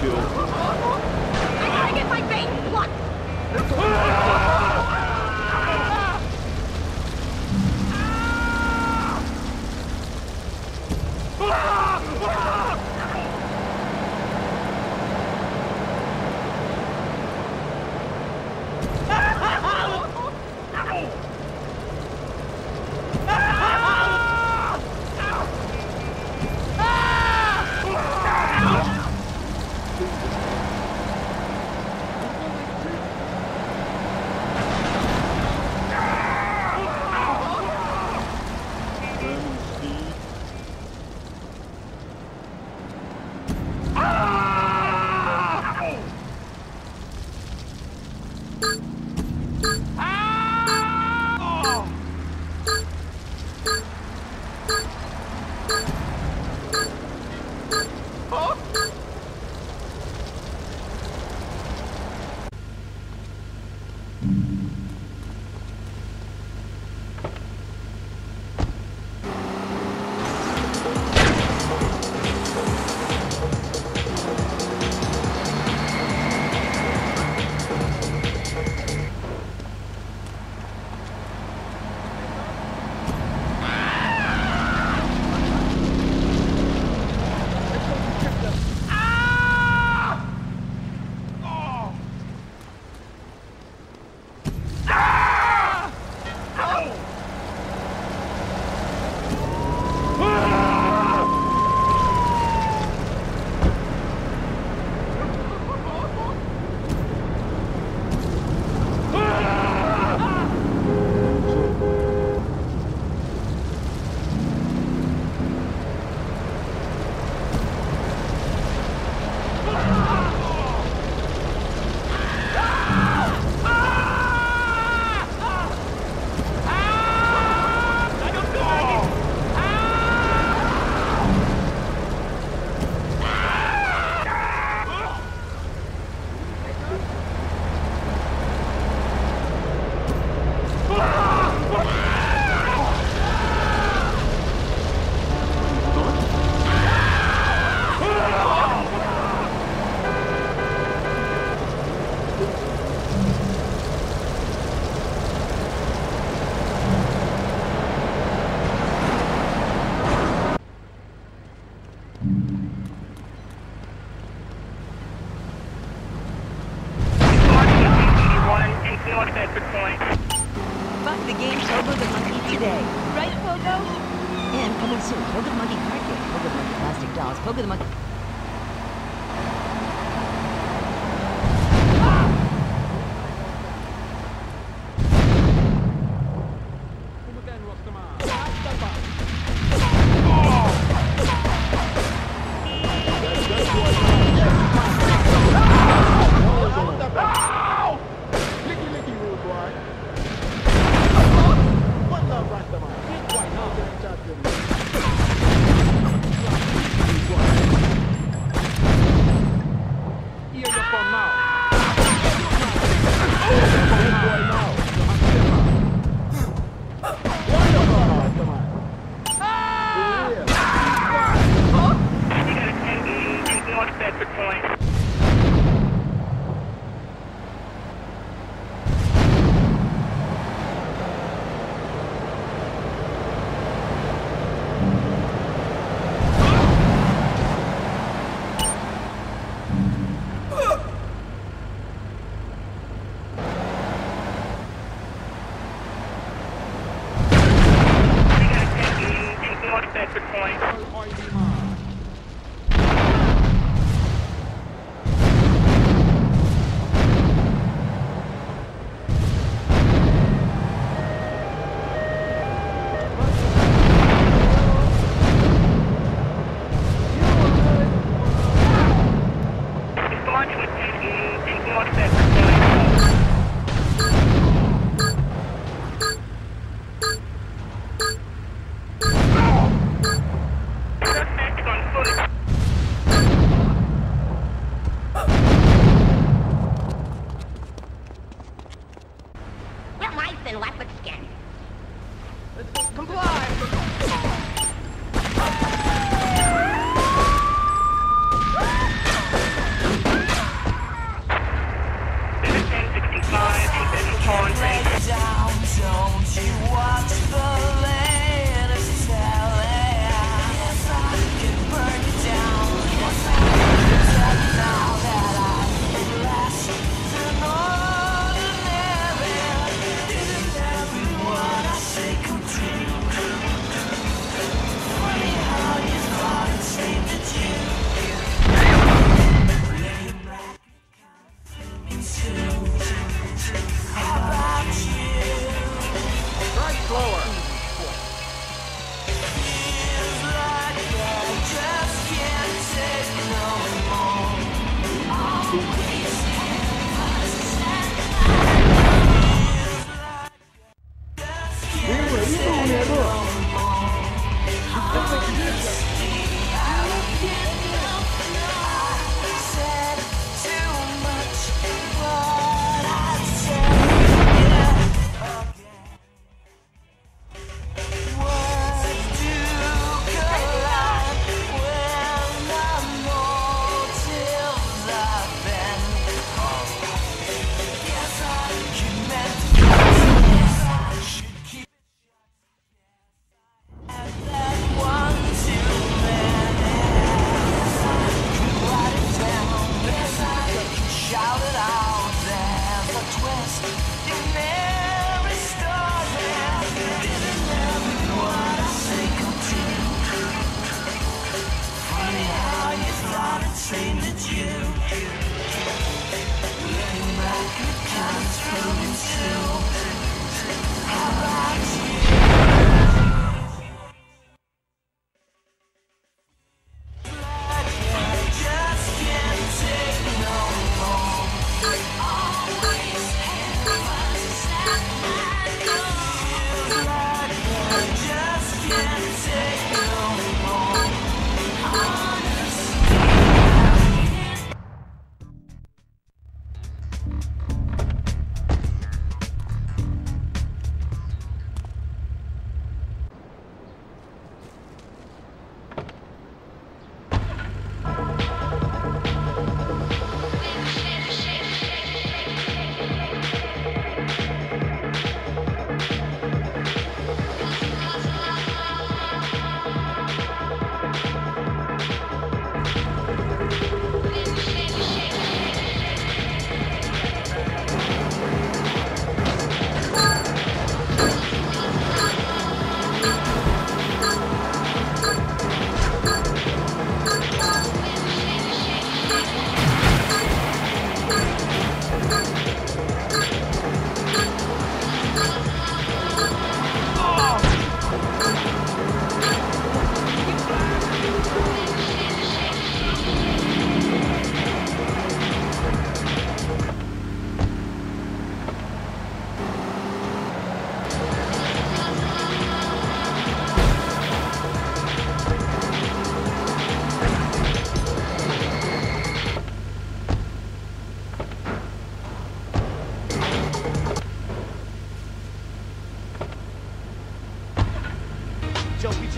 do. I gotta get my veins blocked! Ah! Today. Right, Pogo? And coming soon, Pogo the Monkey card game, Pogo the Monkey plastic dolls, Pogo the Monkey... Oily leopard skin.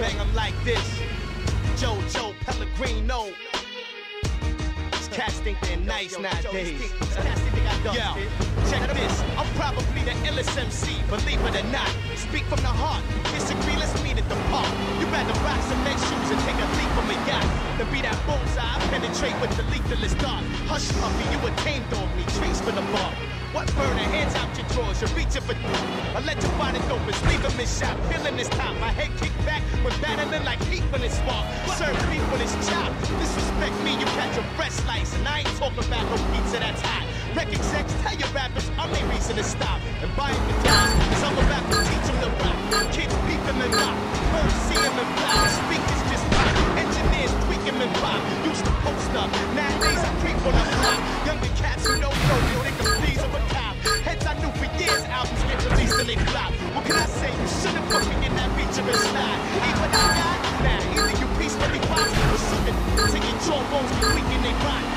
Bang 'em like this. Joe, Pellegrino. These cats think they're nice nowadays. Yo, check this. I'm probably the illest MC, believe it or not. Speak from the heart. Disagree, let's meet at the park. You rather rock some men's shoes and take a leap from a yacht. Than be that bullseye, penetrate with the lethalist dart. Hush puppy, you a tame dog, me trees for the bar. What burner hands out your drawers, you're reaching for I let you find it open, leave him in shot, feeling this top. My head kicked back when battling like heat when it's spark. Serve beef when it's chopped. Disrespect me, you catch a fresh slice. And I ain't talking about no pizza that's hot. Wreck execs, tell your rappers I'm the reason to stop. And buying guitars, cause I'm about to teach them rock. Kids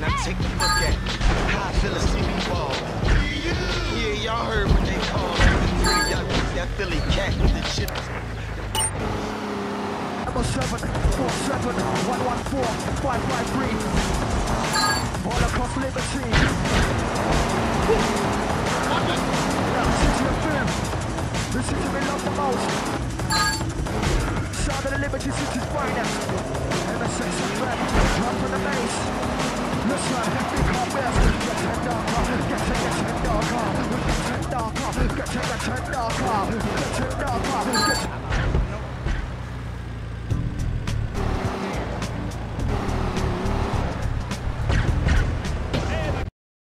Now take a look at how I feel see me ball. Yeah, y'all heard what they call. Y'all think that Philly cat with the shit. Double seven, four seven, one one four, five five three. All across liberty. City. The city love the most. Sound of the Liberty City's finest. MSX drum from the. Get darker, get ten, get